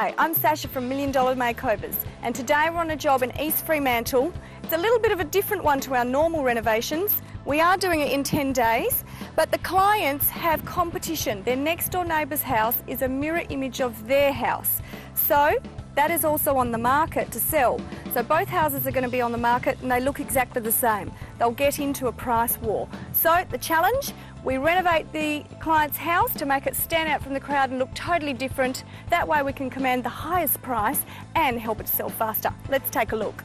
Hi, I'm Sasha from Million Dollar Makeovers, and today we're on a job in East Fremantle. It's a little bit of a different one to our normal renovations. We are doing it in 10 days, but the clients have competition. Their next door neighbour's house is a mirror image of their house. So that is also on the market to sell. So both houses are going to be on the market and they look exactly the same. They'll get into a price war. So the challenge, we renovate the client's house to make it stand out from the crowd and look totally different. That way we can command the highest price and help it sell faster. Let's take a look.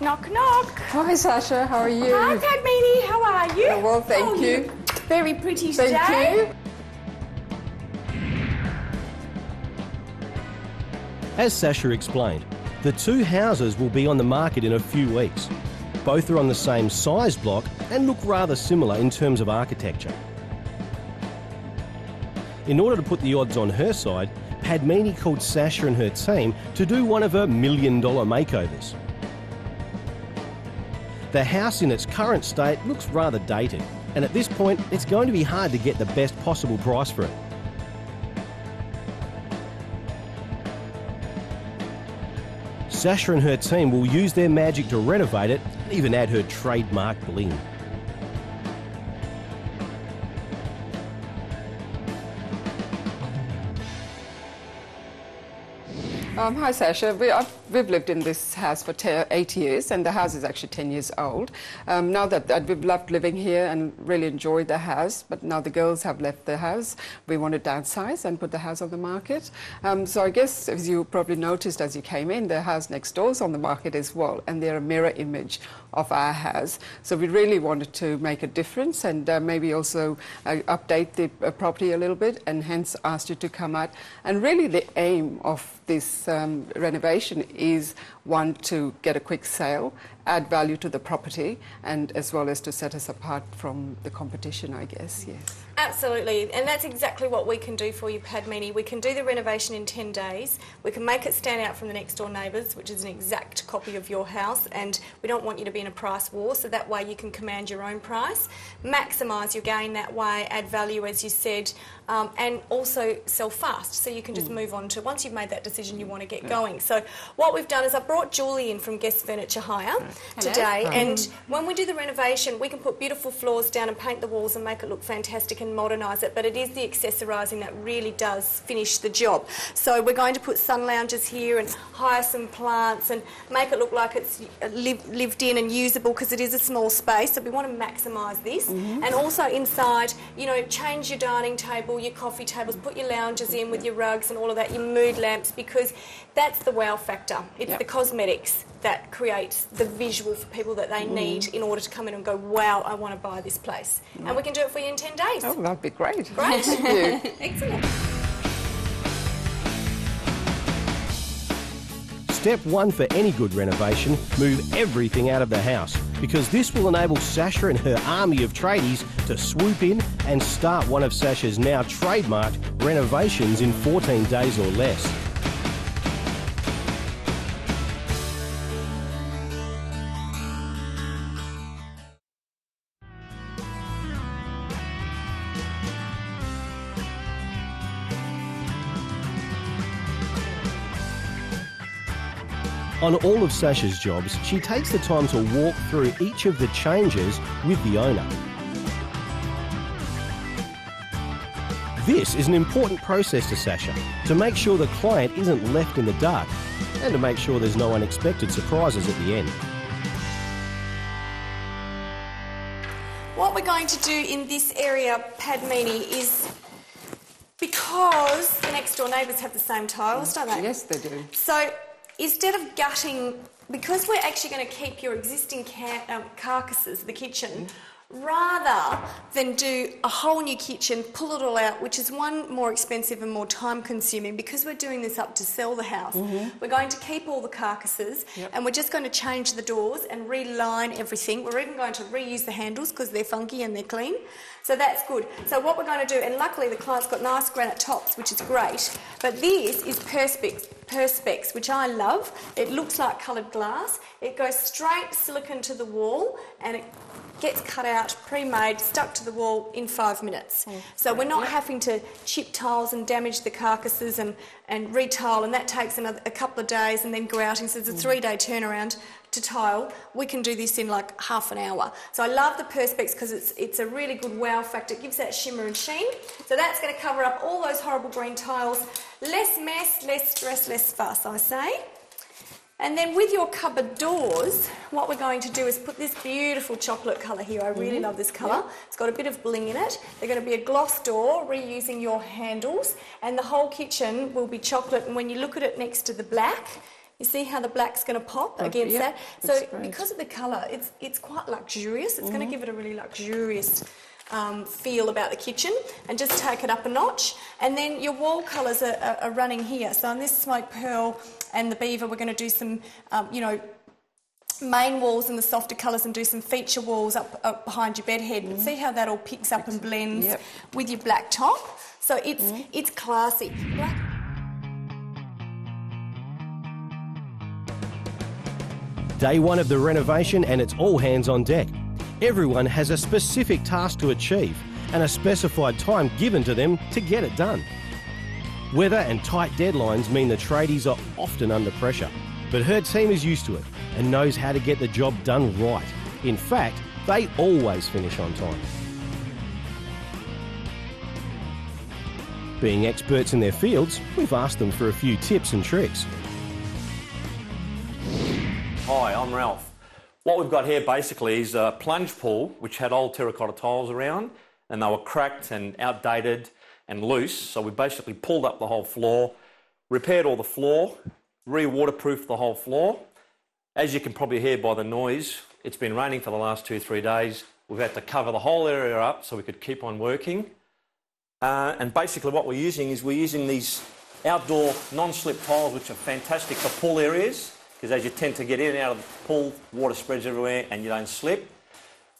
Knock, knock. Hi, Sasha. How are you? Hi, Padmini. How are you? Oh, well, thank Oh, you. Very pretty Thank today. you. As Sasha explained, the two houses will be on the market in a few weeks. Both are on the same size block and look rather similar in terms of architecture. In order to put the odds on her side, Padmini called Sasha and her team to do one of her million dollar makeovers. The house in its current state looks rather dated, and at this point, it's going to be hard to get the best possible price for it. Sasha and her team will use their magic to renovate it and even add her trademark bling. Um, hi, Sasha. We, I've, we've lived in this house for eight years, and the house is actually 10 years old. Um, now that, that we've loved living here and really enjoyed the house, but now the girls have left the house, we want to downsize and put the house on the market. Um, so I guess, as you probably noticed as you came in, the house next door is on the market as well, and they're a mirror image of our house. So we really wanted to make a difference and uh, maybe also uh, update the uh, property a little bit, and hence asked you to come out. And really, the aim of this um, renovation is one to get a quick sale, add value to the property, and as well as to set us apart from the competition, I guess. Yes. Absolutely, and that's exactly what we can do for you, Padmini. We can do the renovation in 10 days. We can make it stand out from the next door neighbours, which is an exact copy of your house, and we don't want you to be in a price war, so that way you can command your own price, maximise your gain that way, add value, as you said, um, and also sell fast, so you can just move on to once you've made that decision, you want to get going. So, what we've done is I've brought Julie in from Guest Furniture Hire today, and when we do the renovation, we can put beautiful floors down and paint the walls and make it look fantastic and modernise it, but it is the accessorising that really does finish the job. So we're going to put sun lounges here and hire some plants and make it look like it's uh, liv- lived in and usable because it is a small space. So we want to maximise this, mm-hmm. and also inside, you know, change your dining table, your coffee tables, put your lounges in with your rugs and all of that, your mood lamps, because that's the wow factor. It's Yep. the cosmetics that creates the visual for people that they need mm. in order to come in and go, wow, I want to buy this place. And we can do it for you in 10 days. Oh, that'd be great. Great. Thank you. Excellent. Step one for any good renovation move everything out of the house because this will enable Sasha and her army of tradies to swoop in and start one of Sasha's now trademarked renovations in 14 days or less. On all of Sasha's jobs, she takes the time to walk through each of the changes with the owner. This is an important process to Sasha to make sure the client isn't left in the dark and to make sure there's no unexpected surprises at the end. What we're going to do in this area, Padmini, is because the next door neighbours have the same tiles, don't they? Yes, they do. So instead of gutting, because we're actually going to keep your existing ca- um, carcasses, the kitchen, rather than do a whole new kitchen, pull it all out, which is one more expensive and more time consuming because we're doing this up to sell the house. Mm-hmm. We're going to keep all the carcasses and we're just going to change the doors and reline everything. We're even going to reuse the handles because they're funky and they're clean. So that's good. So what we're going to do, and luckily the client's got nice granite tops, which is great, but this is Perspex, Perspex which I love. It looks like coloured glass. It goes straight silicon to the wall and it gets cut out, pre-made, stuck to the wall in five minutes. Oh, so we're not having to chip tiles and damage the carcasses and, and retile, and that takes another, a couple of days, and then grouting. So it's a mm. three-day turnaround to tile. We can do this in like half an hour. So I love the Perspex because it's, it's a really good wow factor. It gives that shimmer and sheen. So that's going to cover up all those horrible green tiles. Less mess, less stress, less fuss, I say. And then with your cupboard doors, what we're going to do is put this beautiful chocolate colour here. I really mm-hmm. love this colour. It's got a bit of bling in it. They're going to be a gloss door, reusing your handles, and the whole kitchen will be chocolate. And when you look at it next to the black, you see how the black's going to pop oh, against yeah, that. So because of the colour, it's it's quite luxurious. It's going to mm-hmm. give it a really luxurious. Um, feel about the kitchen and just take it up a notch and then your wall colours are, are, are running here so on this smoke pearl and the beaver we're going to do some um, you know main walls in the softer colours and do some feature walls up, up behind your bed head. And see how that all picks up and blends Yep. with your black top. So it's it's classy. Black Day one of the renovation, and it's all hands on deck. Everyone has a specific task to achieve and a specified time given to them to get it done. Weather and tight deadlines mean the tradies are often under pressure, but her team is used to it and knows how to get the job done right. In fact, they always finish on time. Being experts in their fields, we've asked them for a few tips and tricks. Hi, I'm Ralph. What we've got here basically is a plunge pool which had old terracotta tiles around and they were cracked and outdated and loose. So we basically pulled up the whole floor, repaired all the floor, re-waterproofed the whole floor. As you can probably hear by the noise, it's been raining for the last two, three days. We've had to cover the whole area up so we could keep on working. Uh, and basically what we're using is we're using these outdoor non-slip tiles which are fantastic for pool areas because as you tend to get in and out of the pool, water spreads everywhere and you don't slip.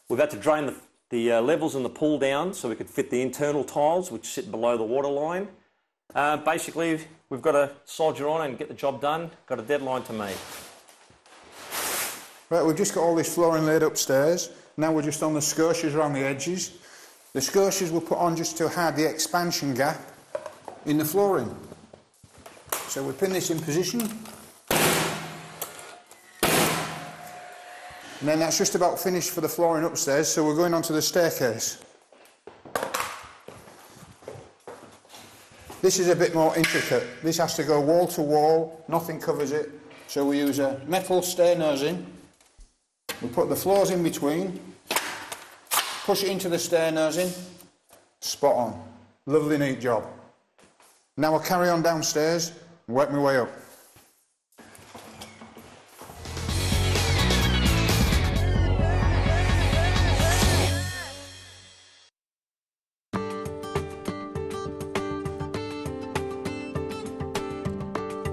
We've had to drain the, the uh, levels in the pool down so we could fit the internal tiles which sit below the water line. Uh, basically, we've got to soldier on and get the job done. Got a deadline to meet. Right, we've just got all this flooring laid upstairs. Now we're just on the scotias around the edges. The scotias were put on just to hide the expansion gap in the flooring. So we pin this in position. And then that's just about finished for the flooring upstairs, so we're going on to the staircase. This is a bit more intricate. This has to go wall to wall, nothing covers it. So we use a metal stair nosing. We put the floors in between, push it into the stair nosing, spot on. Lovely neat job. Now I'll carry on downstairs, and work my way up.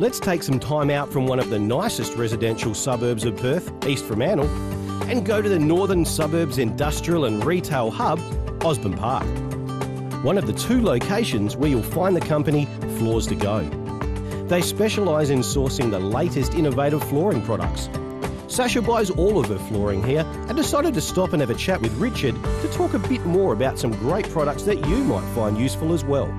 Let's take some time out from one of the nicest residential suburbs of Perth, east from Fremantle, and go to the northern suburbs industrial and retail hub, Osborne Park. One of the two locations where you'll find the company Floors to Go. They specialise in sourcing the latest innovative flooring products. Sasha buys all of her flooring here and decided to stop and have a chat with Richard to talk a bit more about some great products that you might find useful as well.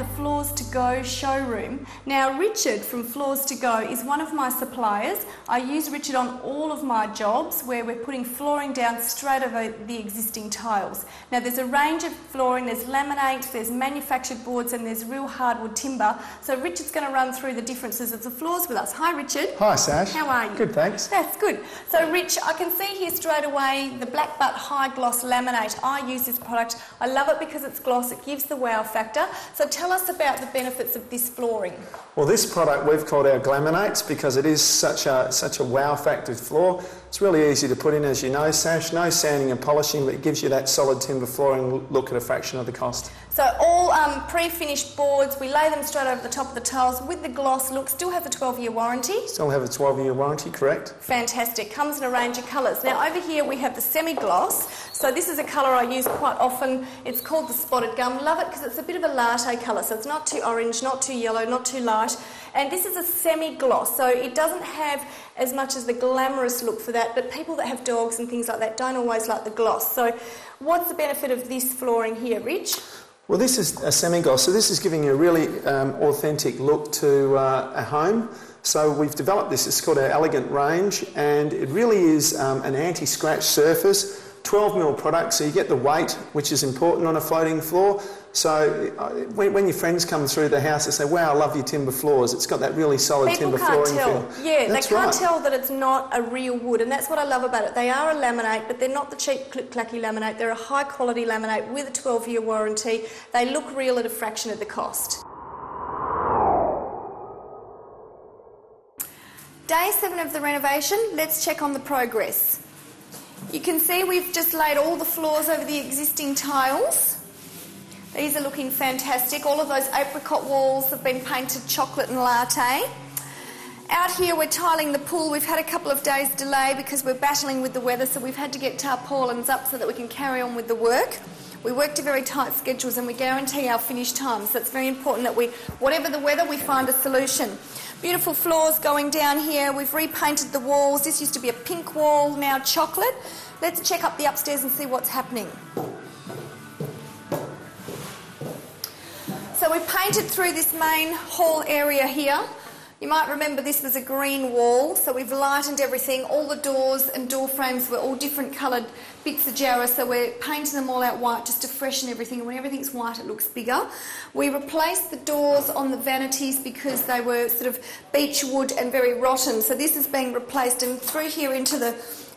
The Floors to Go showroom. Now, Richard from Floors to Go is one of my suppliers. I use Richard on all of my jobs where we're putting flooring down straight over the existing tiles. Now, there's a range of flooring, there's laminate, there's manufactured boards, and there's real hardwood timber. So, Richard's going to run through the differences of the floors with us. Hi, Richard. Hi, Sash. How are you? Good, thanks. That's good. So, Rich, I can see here straight away the Blackbutt High Gloss Laminate. I use this product. I love it because it's gloss, it gives the wow factor. So, tell us about the benefits of this flooring. Well, this product we've called our Glaminates because it is such a such a wow factor floor. It's really easy to put in, as you know, Sash. No sanding and polishing, but it gives you that solid timber flooring look at a fraction of the cost. So all um, pre-finished boards, we lay them straight over the top of the tiles with the gloss look, still have a 12-year warranty. Still have a 12-year warranty, correct? Fantastic. Comes in a range of colours. Now over here we have the semi-gloss. So this is a colour I use quite often. It's called the spotted gum. Love it because it's a bit of a latte colour. So it's not too orange, not too yellow, not too light. And this is a semi-gloss. So it doesn't have as much as the glamorous look for that. But people that have dogs and things like that don't always like the gloss. So what's the benefit of this flooring here, Rich? Well, this is a semi-gloss, so this is giving you a really um, authentic look to uh, a home. So we've developed this, it's called our Elegant range, and it really is um, an anti-scratch surface, 12 mil product, so you get the weight, which is important on a floating floor. So uh, when, when, your friends come through the house, they say, "Wow, I love your timber floors. It's got that really solid People timber can't flooring tell. feel." Yeah, that's they can't right. tell that it's not a real wood, and that's what I love about it. They are a laminate, but they're not the cheap click clacky laminate. They're a high quality laminate with a 12 year warranty. They look real at a fraction of the cost. Day seven of the renovation. Let's check on the progress. You can see we've just laid all the floors over the existing tiles. These are looking fantastic. All of those apricot walls have been painted chocolate and latte. Out here we're tiling the pool. We've had a couple of days delay because we're battling with the weather so we've had to get tarpaulins up so that we can carry on with the work. We work to very tight schedules and we guarantee our finish times. So it's very important that we, whatever the weather, we find a solution. Beautiful floors going down here. We've repainted the walls. This used to be a pink wall, now chocolate. Let's check up the upstairs and see what's happening. So we painted through this main hall area here. You might remember this was a green wall, so we've lightened everything. All the doors and door frames were all different coloured bits of jarrah, so we're painting them all out white just to freshen everything. And when everything's white, it looks bigger. We replaced the doors on the vanities because they were sort of beech wood and very rotten, so this is being replaced. And through here into the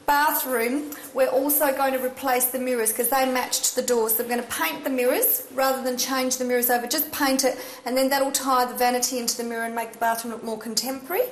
bathroom, we're also going to replace the mirrors because they matched the doors. So we're going to paint the mirrors rather than change the mirrors over, just paint it, and then that'll tie the vanity into the mirror and make the bathroom look more contemporary.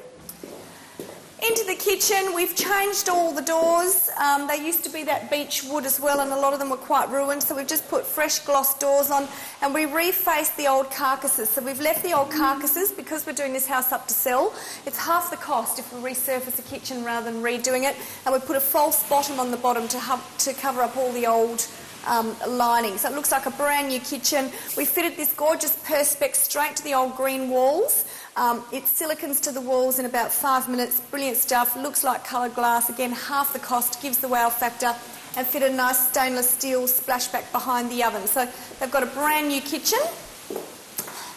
Into the kitchen, we've changed all the doors. Um, they used to be that beech wood as well, and a lot of them were quite ruined. So we've just put fresh gloss doors on, and we refaced the old carcasses. So we've left the old carcasses because we're doing this house up to sell. It's half the cost if we resurface the kitchen rather than redoing it, and we put a false bottom on the bottom to, to cover up all the old um, lining. So it looks like a brand new kitchen. We fitted this gorgeous perspex straight to the old green walls. Um, it silicons to the walls in about five minutes. Brilliant stuff. Looks like coloured glass. Again, half the cost. Gives the wow factor. And fit a nice stainless steel splashback behind the oven. So they've got a brand new kitchen.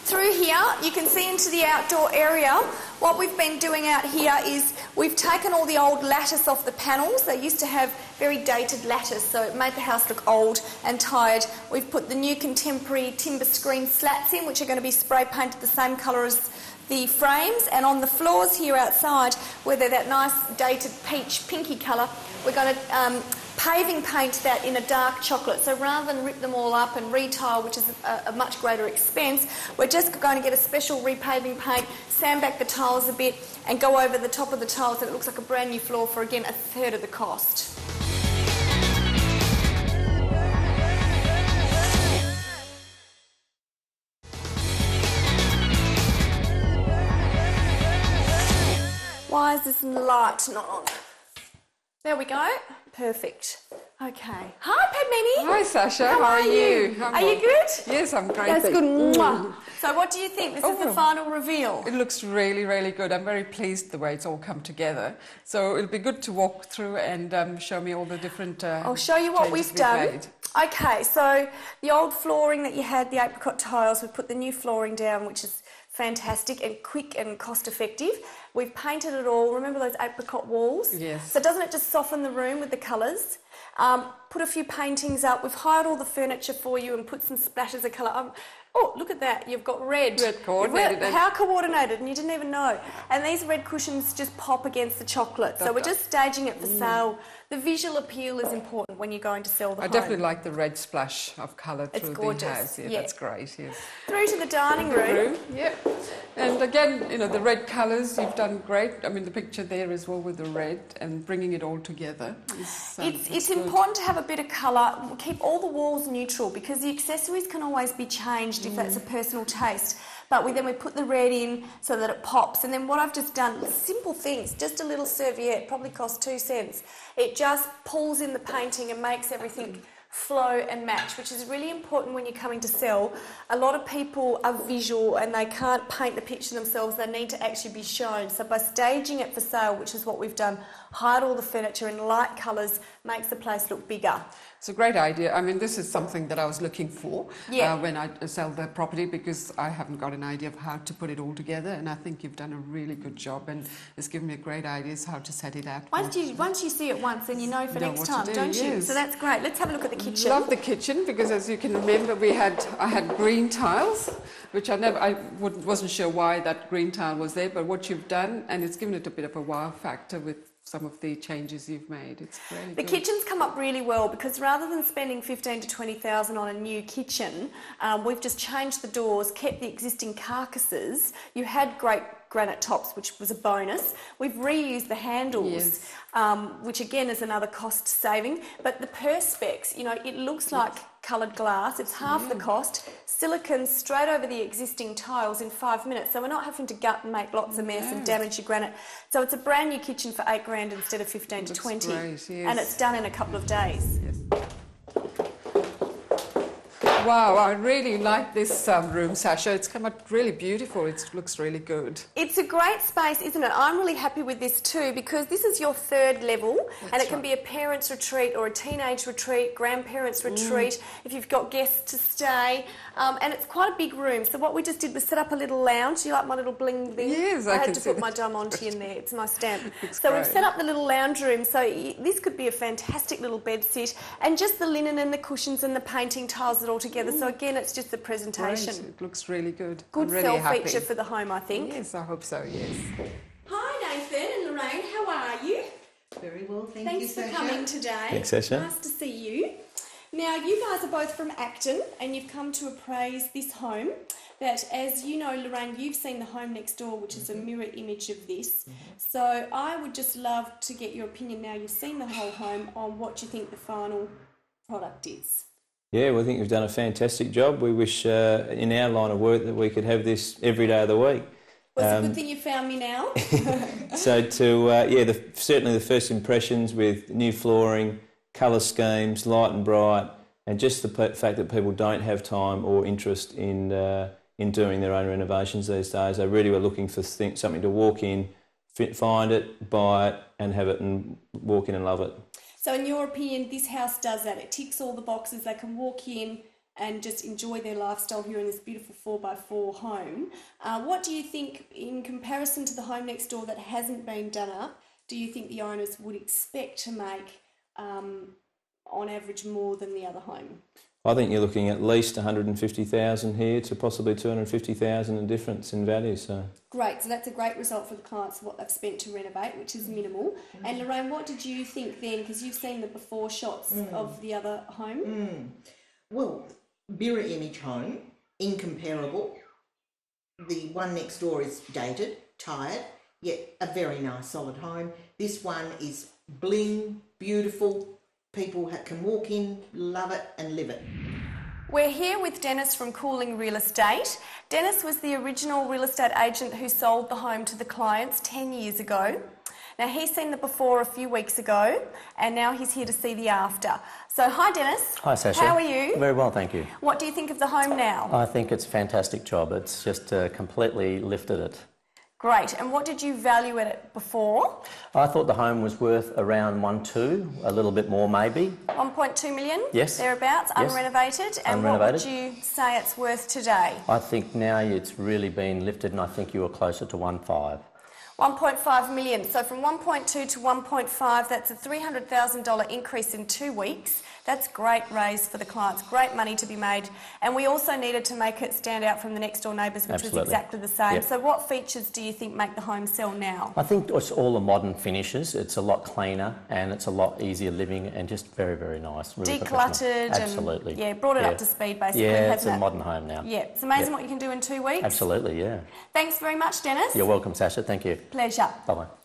Through here, you can see into the outdoor area. What we've been doing out here is we've taken all the old lattice off the panels. They used to have very dated lattice, so it made the house look old and tired. We've put the new contemporary timber screen slats in, which are going to be spray painted the same colour as the frames and on the floors here outside where they're that nice dated peach pinky colour we're going to um, paving paint that in a dark chocolate so rather than rip them all up and retile which is a, a much greater expense we're just going to get a special repaving paint sand back the tiles a bit and go over the top of the tiles so it looks like a brand new floor for again a third of the cost Why is this light not on? There we go. Perfect. Okay. Hi, Padmini. Hi, Sasha. How, are you? I'm are you good? Yes, I'm great. That's good. Mm. So, what do you think? This is the Oh. final reveal. It looks really, really good. I'm very pleased the way it's all come together. So it'll be good to walk through and um, show me all the different. Uh, I'll show you what changes we've done. made. Okay, so the old flooring that you had, the apricot tiles, we've put the new flooring down, which is fantastic and quick and cost effective. We've painted it all. Remember those apricot walls? Yes. So doesn't it just soften the room with the colours? Um, put a few paintings up. We've hired all the furniture for you and put some splashes of colour. Um, oh, look at that. You've got red. Red coordinated got- How coordinated, and you didn't even know. And these red cushions just pop against the chocolate. So we're just staging it for sale. The visual appeal is important when you're going to sell the I home. definitely like the red splash of colour It's through gorgeous, the house. Yeah, yeah. that's great. Yes. Through to the dining room. Room. Yep. And again, you know, the red colours, you've done great. I mean, the picture there as well with the red and bringing it all together. Is, um, It's, it's important to have a bit of colour. Keep all the walls neutral because the accessories can always be changed if that's a personal taste. But we then we put the red in so that it pops. And then what I've just done, simple things, just a little serviette, probably cost two cents. It just pulls in the painting and makes everything flow and match, which is really important when you're coming to sell. A lot of people are visual and they can't paint the picture themselves. They need to actually be shown. So by staging it for sale, which is what we've done, hide all the furniture in light colours, makes the place look bigger. It's a great idea. I mean, this is something that I was looking for Yeah. uh, when I sell the property because I haven't got an idea of how to put it all together. And I think you've done a really good job and it's given me a great ideas how to set it out. Once you once you see it once, then you know for Know next time, do, don't you? So that's great. Let's have a look at the kitchen. Love the kitchen because, as you can remember, we had I had green tiles, which I never I wasn't sure why that green tile was there, but what you've done, and it's given it a bit of a wow factor with some of the changes you've made. It's really The good. kitchen's come up really well because rather than spending fifteen to twenty thousand on a new kitchen, um, we've just changed the doors, kept the existing carcasses. You had great granite tops, which was a bonus. We've reused the handles, Yes. um, which again is another cost saving. But the perspex, you know, it looks like coloured glass. It's half the mm. cost. Silicon straight over the existing tiles in five minutes. So we're not having to gut and make lots of mess and damage your granite. So it's a brand new kitchen for eight grand instead of fifteen to twenty, great, yes. and it's done in a couple of days. Wow, I really like this um, room, Sasha. It's come out really beautiful. It looks really good. It's a great space, isn't it? I'm really happy with this too because this is your third level and it can be a parents' retreat or a teenage retreat, grandparents' Mm. retreat if you've got guests to stay. Um, and it's quite a big room. So, what we just did was set up a little lounge. You like my little bling thing? Yes, I I had to put my. Diamante in there. It's my stamp. Looks so, we've set up the little lounge room. So, y- this could be a fantastic little bed sit and just the linen and the cushions and the painting tiles it all together. So, again, it's just the Great. presentation. It looks really good. Good I'm really sell happy. feature for the home, I think. Yes, I hope so. Yes. Hi, Nathan and Lorraine. How are you? Very well, thank Thanks you, for Sasha. coming today. Thanks, Sasha. Nice to see you. Now, you guys are both from Acton and you've come to appraise this home. That, as you know, Lorraine, you've seen the home next door, which is a mm-hmm. mirror image of this. Mm-hmm. So, I would just love to get your opinion now you've seen the whole home on what you think the final product is. Yeah, I think we've done a fantastic job. We wish uh, in our line of work that we could have this every day of the week. Well, it's a Um, good thing you found me now. So to uh, yeah, the, certainly the first impressions with new flooring, colour schemes, light and bright, and just the p- fact that people don't have time or interest in uh, in doing their own renovations these days. They really were looking for th- something to walk in, fit, find it, buy it, and have it and walk in and love it. So, in your opinion, this house does that. It ticks all the boxes. They can walk in and just enjoy their lifestyle here in this beautiful 4x4 home. Uh, what do you think, in comparison to the home next door that hasn't been done up, do you think the owners would expect to make, um, on average, more than the other home? I think you're looking at least 150,000 here to possibly 250,000 in difference in value. So. Great, so that's a great result for the clients for what they've spent to renovate, which is minimal. Mm. And Lorraine, what did you think then? Because you've seen the before shots mm. of the other home. Mm. Well, mirror image home, incomparable. The one next door is dated, tired, yet a very nice solid home. This one is bling, beautiful. People ha- can walk in, love it, and live it. We're here with Dennis from Cooling Real Estate. Dennis was the original real estate agent who sold the home to the clients 10 years ago. Now, he's seen the before a few weeks ago, and now he's here to see the after. So, hi, Dennis. Hi, Sasha. How are you? Very well, thank you. What do you think of the home now? I think it's a fantastic job. It's just uh, completely lifted it. Great. And what did you value it at before? I thought the home was worth around one two, a little bit more maybe. 1.2 million? Yes. Thereabouts, Yes. unrenovated. And what would you say it's worth today? I think now it's really been lifted, and I think you were closer to one five. 1.5 million. So from 1.2 to 1.5, that's a $300,000 increase in two weeks. That's great raise for the clients, great money to be made. And we also needed to make it stand out from the next door neighbours, which was exactly the same. Yep. So, what features do you think make the home sell now? I think it's all the modern finishes. It's a lot cleaner and it's a lot easier living and just very, very nice. Really. Decluttered Absolutely. and yeah, brought it Yeah. up to speed basically. Yeah, it's a it? modern home now. Yeah, it's amazing Yeah. what you can do in two weeks. Absolutely, yeah. Thanks very much, Dennis. You're welcome, Sasha. Thank you. Pleasure. Bye bye.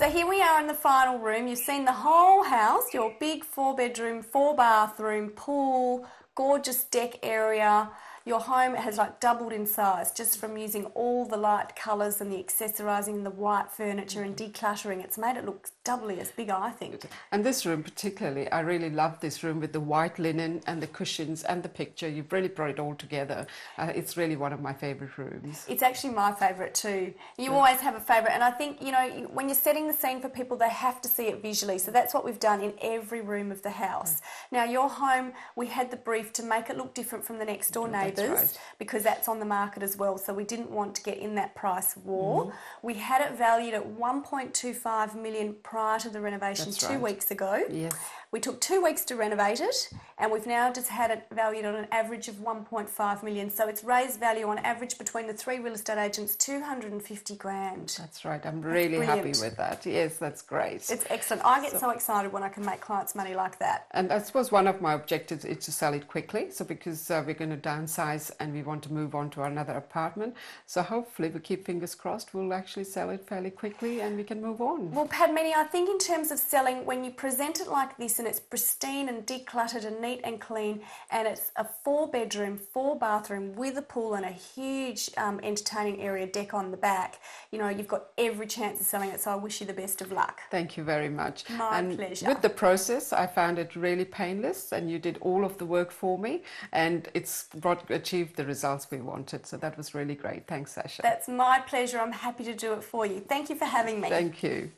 So here we are in the final room. You've seen the whole house, your big four bedroom, four bathroom, pool, gorgeous deck area. Your home has like doubled in size just from using all the light colours and the accessorising and the white furniture and decluttering. It's made it look doubly as big, I think. And this room particularly, I really love this room with the white linen and the cushions and the picture. You've really brought it all together. Uh, it's really one of my favourite rooms. It's actually my favourite too. You always have a favourite, and I think you know when you're setting the scene for people, they have to see it visually. So that's what we've done in every room of the house. Now your home, we had the brief to make it look different from the next door That's neighbours right. because that's on the market as well. So we didn't want to get in that price war. Mm-hmm. We had it valued at 1.25 million prior to the renovation That's two right. weeks ago. Yes. We took two weeks to renovate it, and we've now just had it valued on an average of 1.5 million. So it's raised value on average between the three real estate agents 250 grand. That's right. I'm really happy with that. Yes, that's great. It's excellent. I get so, excited when I can make clients money like that. And I suppose one of my objectives is to sell it quickly. So because uh, we're going to downsize and we want to move on to another apartment, so hopefully we keep fingers crossed we'll actually sell it fairly quickly and we can move on. Well, Padmini, I think in terms of selling, when you present it like this and it's pristine and decluttered and neat and clean, and it's a four bedroom, four bathroom with a pool and a huge um, entertaining area deck on the back, you know, you've got every chance of selling it. So I wish you the best of luck. Thank you very much. My and pleasure. With the process, I found it really painless, and you did all of the work for me, and it's brought, achieved the results we wanted. So that was really great. Thanks, Sasha. That's my pleasure. I'm happy to do it for you. Thank you for having me. Thank you.